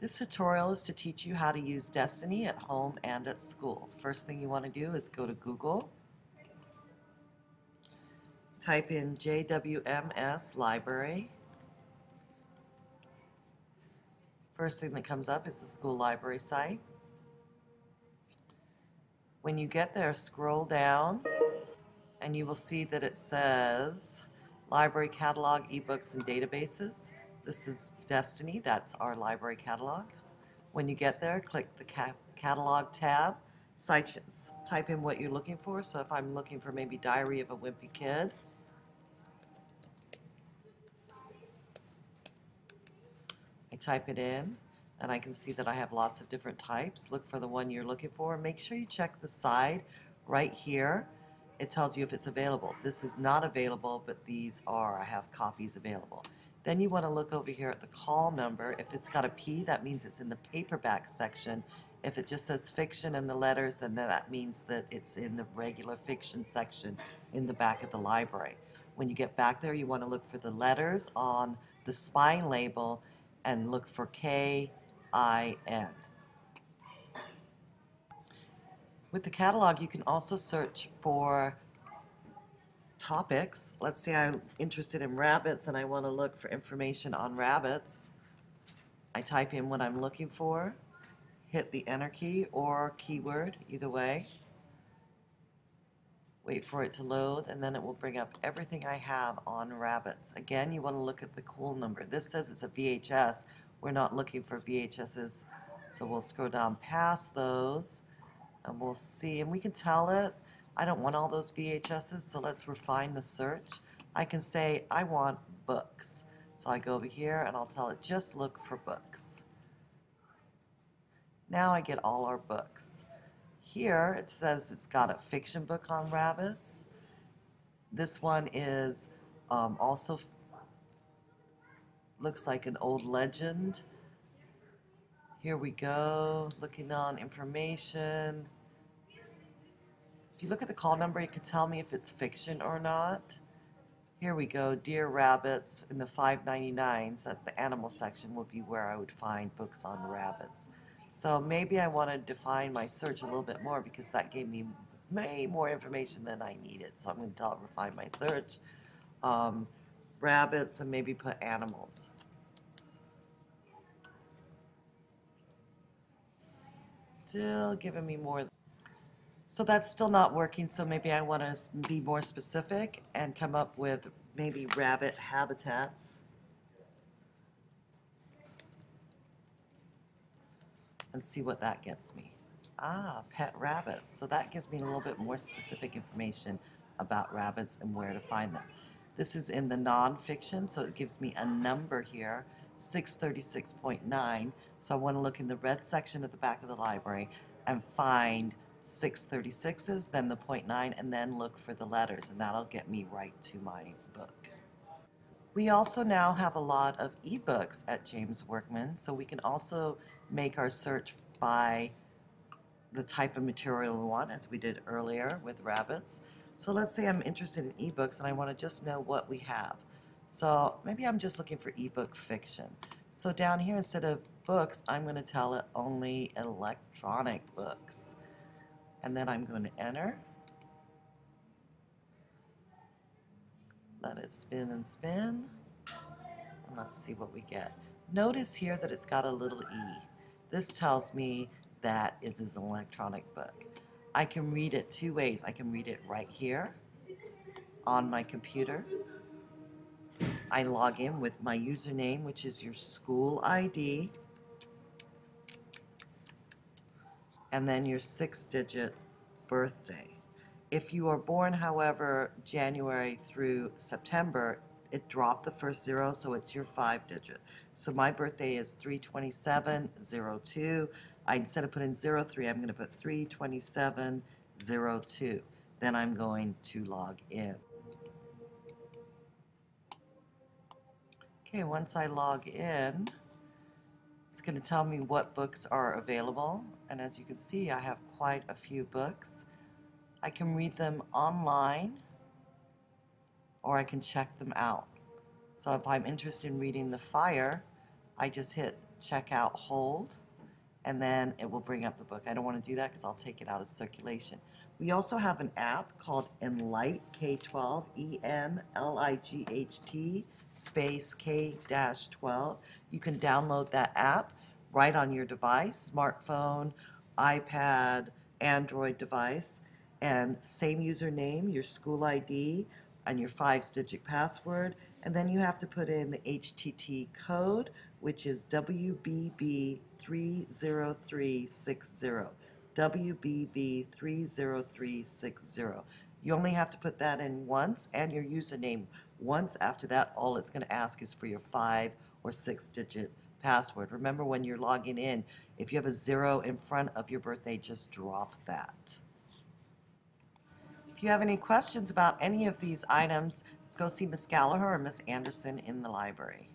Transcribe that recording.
This tutorial is to teach you how to use Destiny at home and at school. First thing you want to do is go to Google, type in JWMS Library. First thing that comes up is the school library site. When you get there, scroll down and you will see that it says Library Catalog, eBooks, and Databases. This is Destiny, that's our library catalog. When you get there, click the ca Catalog tab, type in what you're looking for. So if I'm looking for maybe Diary of a Wimpy Kid, I type it in and I can see that I have lots of different types. Look for the one you're looking for. Make sure you check the side right here. It tells you if it's available. This is not available, but these are. I have copies available. Then you want to look over here at the call number. If it's got a P, that means it's in the paperback section. If it just says fiction in the letters, then that means that it's in the regular fiction section in the back of the library. When you get back there, you want to look for the letters on the spine label and look for K-I-N. With the catalog, you can also search for topics. Let's say I'm interested in rabbits and I want to look for information on rabbits. I type in what I'm looking for, hit the enter key or keyword, either way. Wait for it to load and then it will bring up everything I have on rabbits. Again, you want to look at the call number. This says it's a VHS. We're not looking for VHSs, so we'll scroll down past those and we'll see, and we can tell it I don't want all those VHSs, so let's refine the search. I can say I want books. So I go over here and I'll tell it just look for books. Now I get all our books. Here it says it's got a fiction book on rabbits. This one is um, also looks like an old legend. Here we go, looking on information. You look at the call number, you can tell me if it's fiction or not. Here we go, Dear Rabbits in the 599s, that's the animal section, would be where I would find books on rabbits. So maybe I want to define my search a little bit more because that gave me way more information than I needed. So I'm going to refine my search. Um, rabbits and maybe put animals. Still giving me more. So that's still not working, so maybe I want to be more specific and come up with maybe rabbit habitats. And see what that gets me. Ah, pet rabbits. So that gives me a little bit more specific information about rabbits and where to find them. This is in the nonfiction, so it gives me a number here, 636.9. So I want to look in the red section at the back of the library and find 636s, then the 0.9, and then look for the letters, and that'll get me right to my book. We also now have a lot of ebooks at James Workman, so we can also make our search by the type of material we want, as we did earlier with rabbits. So let's say I'm interested in ebooks and I want to just know what we have. So maybe I'm just looking for ebook fiction. So down here, instead of books, I'm going to tell it only electronic books and then I'm going to enter. Let it spin and spin. And let's see what we get. Notice here that it's got a little e. This tells me that it is an electronic book. I can read it two ways. I can read it right here on my computer. I log in with my username, which is your school ID. And then your six-digit birthday. If you are born, however, January through September, it dropped the first zero, so it's your five digit. So my birthday is 32702. I instead of putting 03, I'm going to put 32702. Then I'm going to log in. Okay, once I log in, it's going to tell me what books are available, and as you can see, I have quite a few books. I can read them online, or I can check them out. So if I'm interested in reading The Fire, I just hit checkout hold, and then it will bring up the book. I don't want to do that because I'll take it out of circulation. We also have an app called Enlight K12, E N L I G H T space K 12. You can download that app right on your device, smartphone, iPad, Android device, and same username, your school ID, and your five digit password. And then you have to put in the HTT code, which is WBB30360. WBB30360. You only have to put that in once and your username once. After that, all it's going to ask is for your five or six digit password. Remember when you're logging in, if you have a zero in front of your birthday, just drop that. If you have any questions about any of these items, go see Miss Gallacher or Miss Anderson in the library.